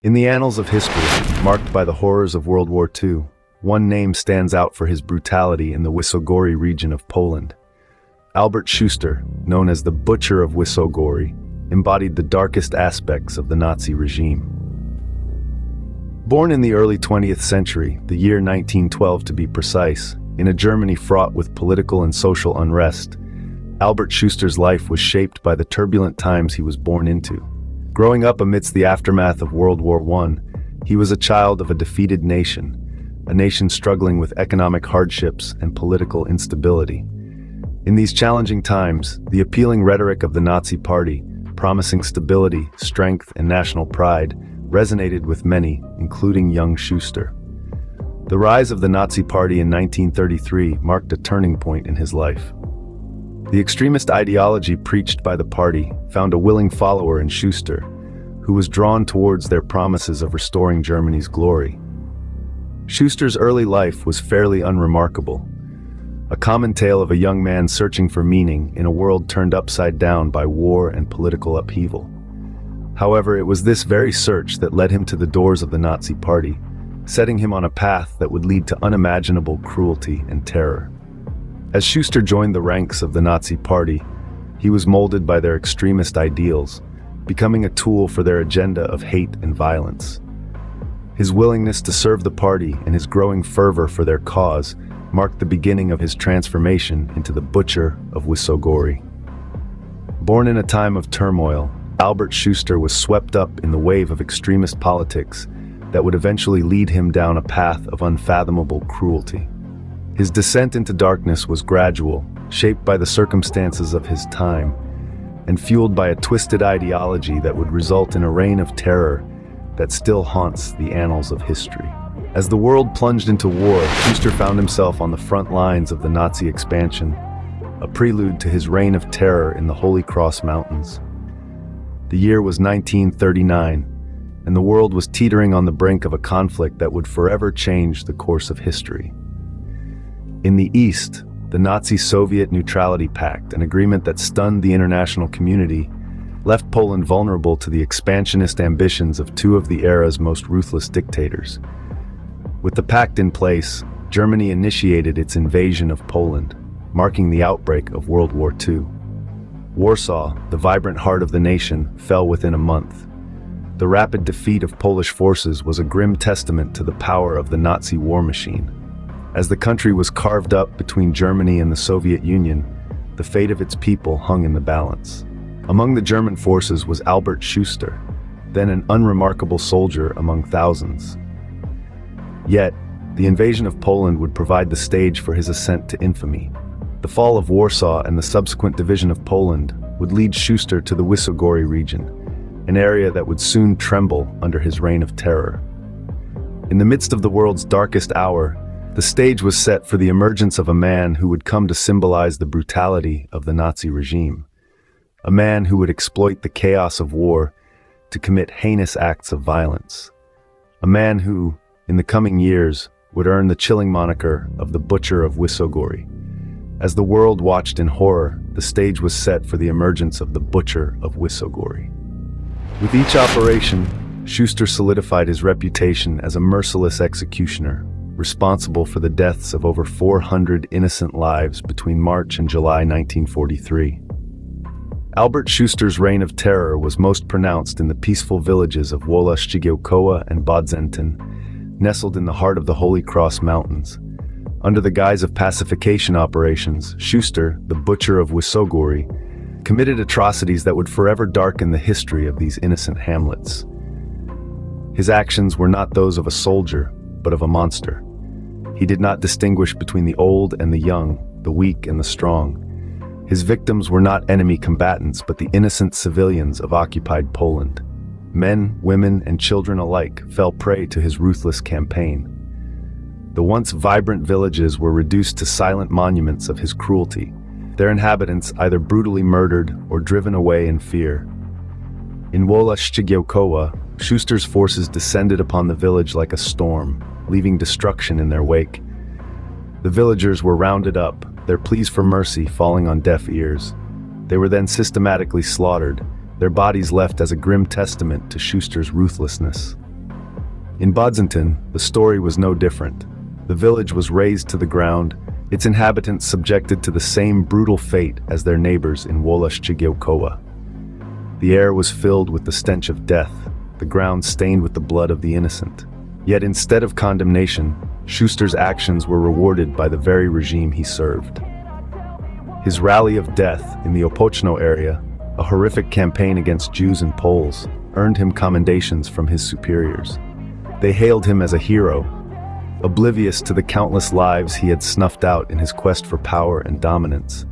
In the annals of history, marked by the horrors of World War II, one name stands out for his brutality in the Wysogori region of Poland. Albert Schuster, known as the Butcher of Wysogori, embodied the darkest aspects of the Nazi regime. Born in the early 20th century, the year 1912 to be precise, in a Germany fraught with political and social unrest, Albert Schuster's life was shaped by the turbulent times he was born into. Growing up amidst the aftermath of World War I, he was a child of a defeated nation, a nation struggling with economic hardships and political instability. In these challenging times, the appealing rhetoric of the Nazi Party, promising stability, strength, and national pride, resonated with many, including young Schuster. The rise of the Nazi Party in 1933 marked a turning point in his life. The extremist ideology preached by the party found a willing follower in Schuster, who was drawn towards their promises of restoring Germany's glory. Schuster's early life was fairly unremarkable, a common tale of a young man searching for meaning in a world turned upside down by war and political upheaval. However, it was this very search that led him to the doors of the Nazi Party, setting him on a path that would lead to unimaginable cruelty and terror. As Schuster joined the ranks of the Nazi Party, he was molded by their extremist ideals, becoming a tool for their agenda of hate and violence. His willingness to serve the party and his growing fervor for their cause marked the beginning of his transformation into the Butcher of Wysogori. Born in a time of turmoil, Albert Schuster was swept up in the wave of extremist politics that would eventually lead him down a path of unfathomable cruelty. His descent into darkness was gradual, shaped by the circumstances of his time, and fueled by a twisted ideology that would result in a reign of terror that still haunts the annals of history. As the world plunged into war, Schuster found himself on the front lines of the Nazi expansion, a prelude to his reign of terror in the Holy Cross Mountains. The year was 1939, and the world was teetering on the brink of a conflict that would forever change the course of history. In the East, the Nazi-Soviet Neutrality Pact, an agreement that stunned the international community, left Poland vulnerable to the expansionist ambitions of two of the era's most ruthless dictators. With the pact in place, Germany initiated its invasion of Poland, marking the outbreak of World War II. Warsaw, the vibrant heart of the nation, fell within a month. The rapid defeat of Polish forces was a grim testament to the power of the Nazi war machine. As the country was carved up between Germany and the Soviet Union, the fate of its people hung in the balance. Among the German forces was Albert Schuster, then an unremarkable soldier among thousands. Yet, the invasion of Poland would provide the stage for his ascent to infamy. The fall of Warsaw and the subsequent division of Poland would lead Schuster to the Wysogori region, an area that would soon tremble under his reign of terror. In the midst of the world's darkest hour, the stage was set for the emergence of a man who would come to symbolize the brutality of the Nazi regime. A man who would exploit the chaos of war to commit heinous acts of violence. A man who, in the coming years, would earn the chilling moniker of the Butcher of Wysogori. As the world watched in horror, the stage was set for the emergence of the Butcher of Wysogori. With each operation, Schuster solidified his reputation as a merciless executioner, responsible for the deaths of over 400 innocent lives between March and July 1943. Albert Schuster's reign of terror was most pronounced in the peaceful villages of Wola Szczygiełkowa and Bodzentyn, nestled in the heart of the Holy Cross Mountains. Under the guise of pacification operations, Schuster, the butcher of Wysogori, committed atrocities that would forever darken the history of these innocent hamlets. His actions were not those of a soldier, but of a monster. He did not distinguish between the old and the young, the weak and the strong. His victims were not enemy combatants, but the innocent civilians of occupied Poland. Men, women, and children alike fell prey to his ruthless campaign. The once vibrant villages were reduced to silent monuments of his cruelty, their inhabitants either brutally murdered or driven away in fear. In Wola Szczygiełkowa, Schuster's forces descended upon the village like a storm, leaving destruction in their wake. The villagers were rounded up, their pleas for mercy falling on deaf ears. They were then systematically slaughtered, their bodies left as a grim testament to Schuster's ruthlessness. In Bodzentyn, the story was no different. The village was razed to the ground, its inhabitants subjected to the same brutal fate as their neighbors in Wola Szczygiełkowa. The air was filled with the stench of death, the ground stained with the blood of the innocent. Yet instead of condemnation, Schuster's actions were rewarded by the very regime he served. His rally of death in the Opoczno area, a horrific campaign against Jews and Poles, earned him commendations from his superiors. They hailed him as a hero, oblivious to the countless lives he had snuffed out in his quest for power and dominance.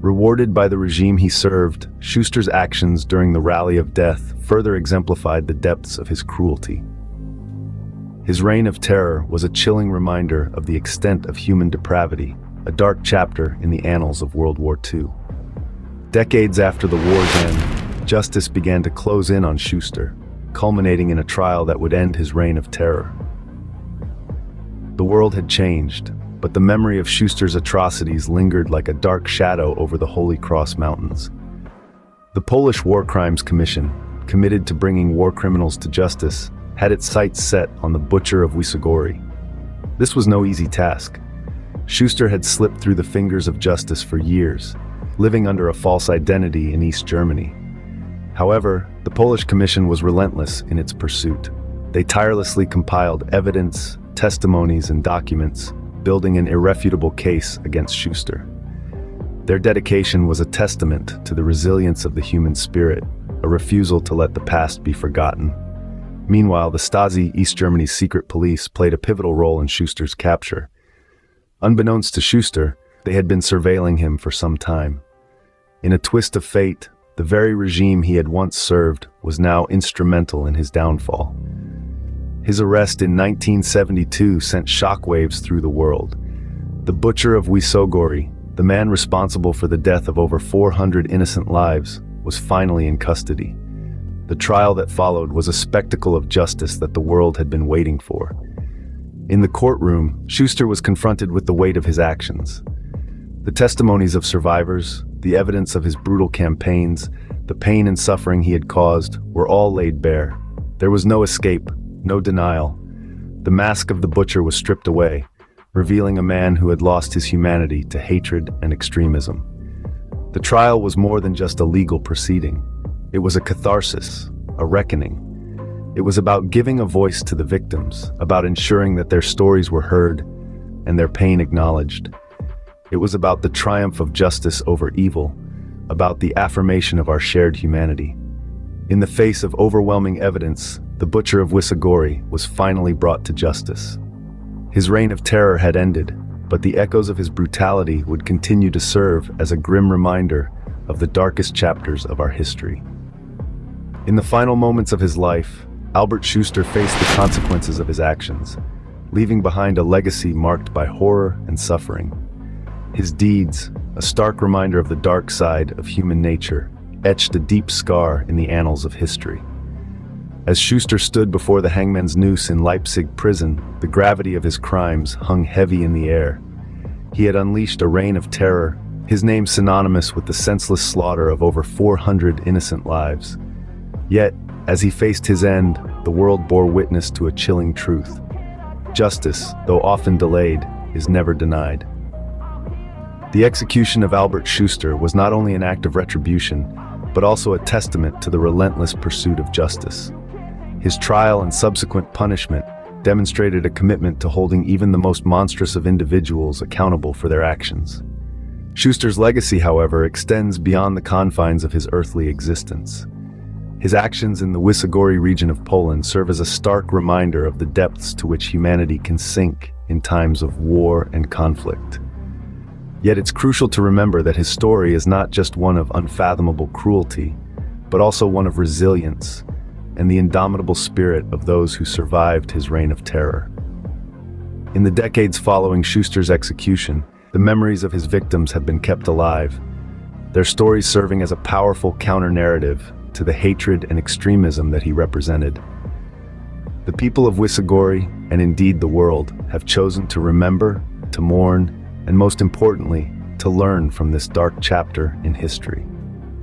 Rewarded by the regime he served, Schuster's actions during the Rally of Death further exemplified the depths of his cruelty. His reign of terror was a chilling reminder of the extent of human depravity, a dark chapter in the annals of World War II. Decades after the war's end, justice began to close in on Schuster, culminating in a trial that would end his reign of terror. The world had changed, but the memory of Schuster's atrocities lingered like a dark shadow over the Holy Cross Mountains. The Polish War Crimes Commission, committed to bringing war criminals to justice, had its sights set on the butcher of Wysogori. This was no easy task. Schuster had slipped through the fingers of justice for years, living under a false identity in East Germany. However, the Polish Commission was relentless in its pursuit. They tirelessly compiled evidence, testimonies, and documents, building an irrefutable case against Schuster. Their dedication was a testament to the resilience of the human spirit, a refusal to let the past be forgotten. Meanwhile, the Stasi, East Germany's secret police, played a pivotal role in Schuster's capture. Unbeknownst to Schuster, they had been surveilling him for some time. In a twist of fate, the very regime he had once served was now instrumental in his downfall. His arrest in 1972 sent shockwaves through the world. The butcher of Wysogori, the man responsible for the death of over 400 innocent lives, was finally in custody. The trial that followed was a spectacle of justice that the world had been waiting for. In the courtroom, Schuster was confronted with the weight of his actions. The testimonies of survivors, the evidence of his brutal campaigns, the pain and suffering he had caused, were all laid bare. There was no escape, no denial. The mask of the butcher was stripped away, revealing a man who had lost his humanity to hatred and extremism. The trial was more than just a legal proceeding. It was a catharsis, a reckoning. It was about giving a voice to the victims, about ensuring that their stories were heard and their pain acknowledged. It was about the triumph of justice over evil, about the affirmation of our shared humanity. In the face of overwhelming evidence, the butcher of Wysogori was finally brought to justice. His reign of terror had ended, but the echoes of his brutality would continue to serve as a grim reminder of the darkest chapters of our history. In the final moments of his life, Albert Schuster faced the consequences of his actions, leaving behind a legacy marked by horror and suffering. His deeds, a stark reminder of the dark side of human nature, etched a deep scar in the annals of history. As Schuster stood before the hangman's noose in Leipzig prison, the gravity of his crimes hung heavy in the air. He had unleashed a reign of terror, his name synonymous with the senseless slaughter of over 400 innocent lives. Yet, as he faced his end, the world bore witness to a chilling truth. Justice, though often delayed, is never denied. The execution of Albert Schuster was not only an act of retribution, but also a testament to the relentless pursuit of justice. His trial and subsequent punishment demonstrated a commitment to holding even the most monstrous of individuals accountable for their actions. Schuster's legacy, however, extends beyond the confines of his earthly existence. His actions in the Wysogori region of Poland serve as a stark reminder of the depths to which humanity can sink in times of war and conflict. Yet it's crucial to remember that his story is not just one of unfathomable cruelty, but also one of resilience, and the indomitable spirit of those who survived his reign of terror. In the decades following Schuster's execution, the memories of his victims have been kept alive, their stories serving as a powerful counter-narrative to the hatred and extremism that he represented. The people of Wysogori, and indeed the world, have chosen to remember, to mourn, and most importantly, to learn from this dark chapter in history.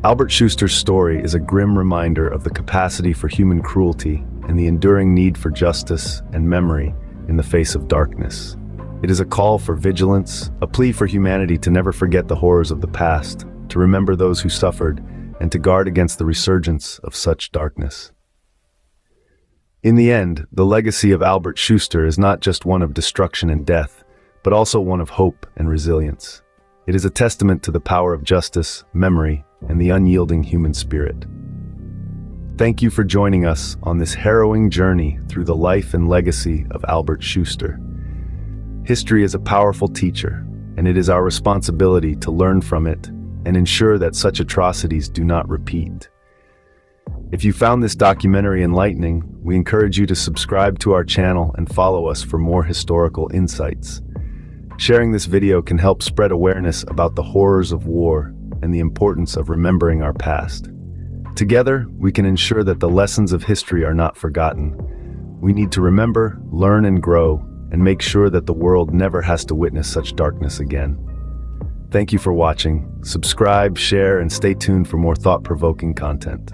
Albert Schuster's story is a grim reminder of the capacity for human cruelty and the enduring need for justice and memory in the face of darkness. It is a call for vigilance, a plea for humanity to never forget the horrors of the past, to remember those who suffered, and to guard against the resurgence of such darkness. In the end, the legacy of Albert Schuster is not just one of destruction and death, but also one of hope and resilience. It is a testament to the power of justice, memory, and the unyielding human spirit. Thank you for joining us on this harrowing journey through the life and legacy of Albert Schuster. History is a powerful teacher, and it is our responsibility to learn from it and ensure that such atrocities do not repeat. If you found this documentary enlightening, we encourage you to subscribe to our channel and follow us for more historical insights. Sharing this video can help spread awareness about the horrors of war and the importance of remembering our past. Together, we can ensure that the lessons of history are not forgotten. We need to remember, learn and grow, and make sure that the world never has to witness such darkness again. Thank you for watching. Subscribe, share, and stay tuned for more thought-provoking content.